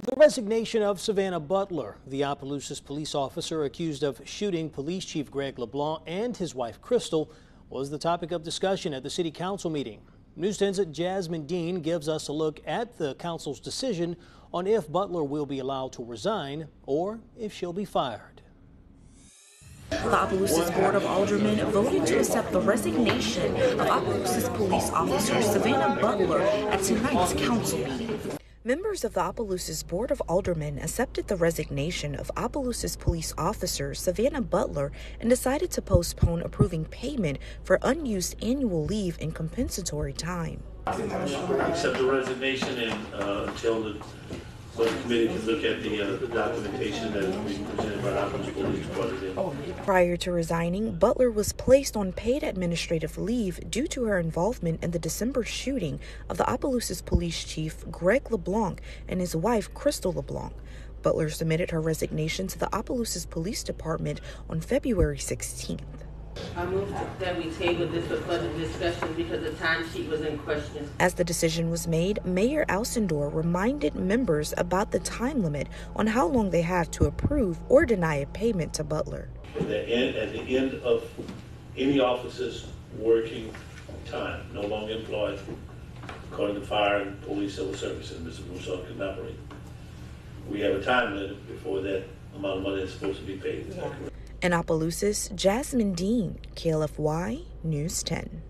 The resignation of Savannah Butler, the Opelousas police officer accused of shooting Police Chief Graig LeBlanc and his wife Crystal, was the topic of discussion at the City Council meeting. News 10's Jasmine Dean gives us a look at the council's decision on if Butler will be allowed to resign or if she'll be fired. The Opelousas Board of Aldermen voted to accept the resignation of Opelousas police officer Savannah Butler at tonight's council meeting. Members of the Opelousas Board of Aldermen accepted the resignation of Opelousas police officer Savannah Butler and decided to postpone approving payment for unused annual leave and compensatory time. Accept the resignation and uh, until the, so the committee can look at the, uh, the documentation that being presented by Opelousas Police Department. Prior to resigning, Butler was placed on paid administrative leave due to her involvement in the December shooting of the Opelousas police chief Graig LeBlanc and his wife Crystal LeBlanc. Butler submitted her resignation to the Opelousas Police Department on February 16th. I move that we table this for further discussion because the timesheet was in question. As the decision was made, Mayor Alsandor reminded members about the time limit on how long they have to approve or deny a payment to Butler. At the end, at the end of any officer's working time, no longer employed, according to fire and police civil services, Mr. Russo can operate. We have a time limit before that amount of money is supposed to be paid. Is that correct? In Opelousas, Jasmine Dean, KLFY News 10.